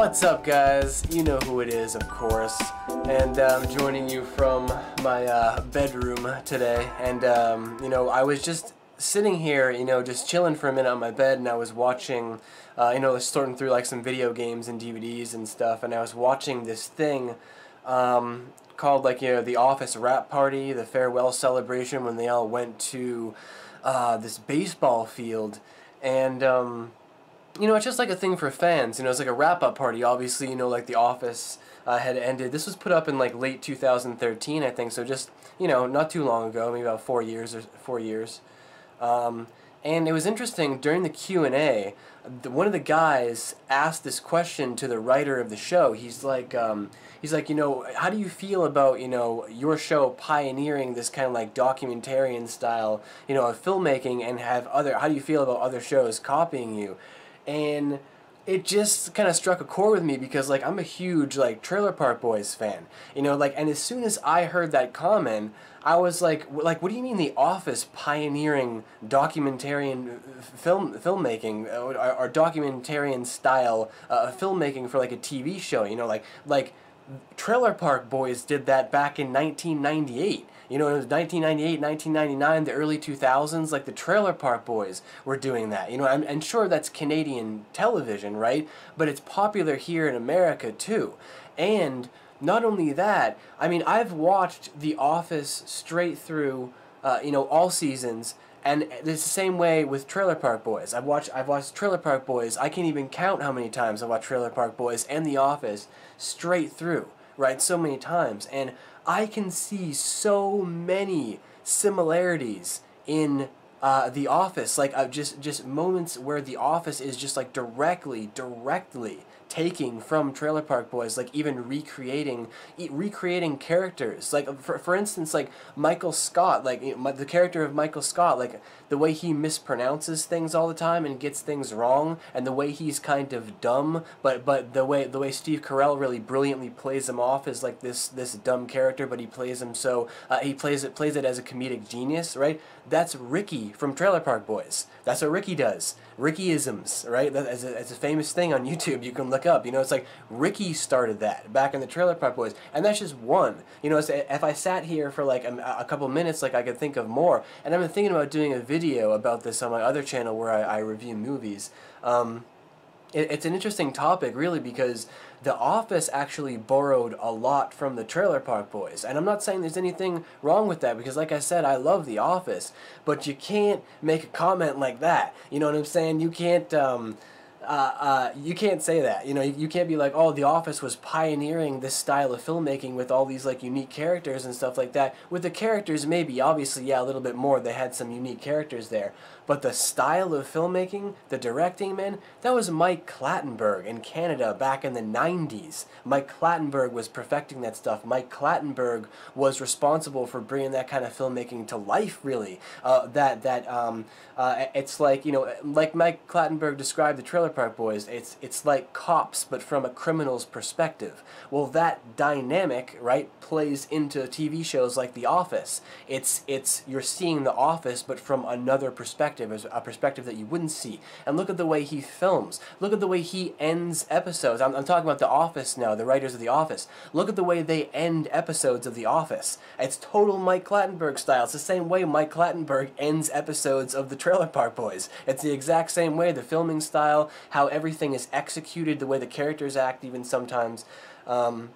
What's up, guys? You know who it is, of course. And I'm um, joining you from my uh, bedroom today. And, um, you know, I was just sitting here, you know, just chilling for a minute on my bed, and I was watching, uh, you know, sorting through like some video games and DVDs and stuff, and I was watching this thing um, called like you know the Office Wrap Party, the farewell celebration when they all went to uh, this baseball field, and um, you know, it's just like a thing for fans. You know, it's like a wrap-up party. Obviously, you know, like The Office uh, had ended. This was put up in like late 2013, I think. So just you know, not too long ago, maybe about four years or four years. Um, and it was interesting during the Q and A. One of the guys asked this question to the writer of the show. He's like, um, he's like, you know, how do you feel about you know your show pioneering this kind of like documentarian style, you know, of filmmaking, and have other? How do you feel about other shows copying you? And it just kind of struck a chord with me because like I'm a huge like Trailer Park Boys fan, you know, like and as soon as I heard that comment, I was like, like what do you mean The Office pioneering documentarian film filmmaking or, or documentarian style uh, filmmaking for like a TV show, you know, like like Trailer Park Boys did that back in 1998. You know, it was 1998, 1999, the early 2000s, like the Trailer Park Boys were doing that. You know, and, and sure, that's Canadian television, right? But it's popular here in America too. And not only that, I mean, I've watched The Office straight through, uh, you know, all seasons. And it's the same way with Trailer Park Boys. I've watched I've watched Trailer Park Boys. I can't even count how many times I've watched Trailer Park Boys and The Office straight through, right? So many times. And I can see so many similarities in uh, The Office, like uh, just just moments where The Office is just like directly, directly taking from Trailer Park Boys, like even recreating e recreating characters. Like for for instance, like Michael Scott, like the character of Michael Scott, like the way he mispronounces things all the time and gets things wrong, and the way he's kind of dumb, but but the way the way Steve Carell really brilliantly plays him off as like this this dumb character, but he plays him so uh, he plays it plays it as a comedic genius, right? That's Ricky from Trailer Park Boys. That's what Ricky does. Rickyisms, right? That's a, that's a famous thing on YouTube. You can look up. You know, it's like Ricky started that back in the Trailer Park Boys, and that's just one. You know, if I sat here for like a, a couple minutes, like I could think of more. And I've been thinking about doing a video about this on my other channel where I, I review movies. Um, it's an interesting topic, really, because The Office actually borrowed a lot from the Trailer Park Boys. And I'm not saying there's anything wrong with that, because like I said, I love The Office. But you can't make a comment like that. You know what I'm saying? You can't... Um, uh, uh, you can't say that. You know, you, you, can't be like, oh, The Office was pioneering this style of filmmaking with all these like unique characters and stuff like that. With the characters, maybe obviously, yeah, a little bit more. They had some unique characters there, but the style of filmmaking, the directing, man, that was Mike Clattenburg in Canada back in the 90s. Mike Clattenburg was perfecting that stuff. Mike Clattenburg was responsible for bringing that kind of filmmaking to life, really. Uh, that, that, um, uh, it's like, you know, like Mike Clattenburg described the Trailer Park Boys, it's, it's like cops, but from a criminal's perspective. Well, that dynamic, right, plays into TV shows like The Office. It's, it's, you're seeing The Office, but from another perspective perspective, a perspective that you wouldn't see. And look at the way he films. Look at the way he ends episodes. I'm, I'm talking about The Office now, the writers of The Office. Look at the way they end episodes of The Office. It's total Mike Clattenburg style. It's the same way Mike Clattenburg ends episodes of The Trailer Park Boys. It's the exact same way, the filming style, how everything is executed, the way the characters act even sometimes. Um,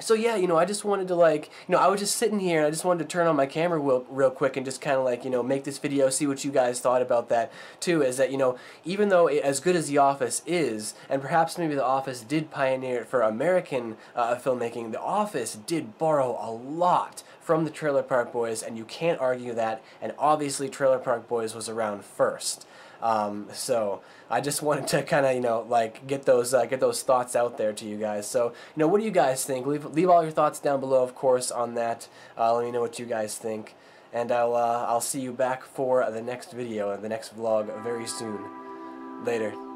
so yeah, you know, I just wanted to like, you know, I was just sitting here and I just wanted to turn on my camera real, real quick and just kind of like, you know, make this video, see what you guys thought about that too, is that, you know, even though it, as good as The Office is, and perhaps maybe The Office did pioneer it for American uh, filmmaking, The Office did borrow a lot from the Trailer Park Boys, and you can't argue that, and obviously Trailer Park Boys was around first. Um, so I just wanted to kind of you know like get those uh, get those thoughts out there to you guys. So you know what do you guys think? Leave leave all your thoughts down below, of course, on that. Uh, let me know what you guys think, and I'll uh, I'll see you back for the next video and the next vlog very soon. Later.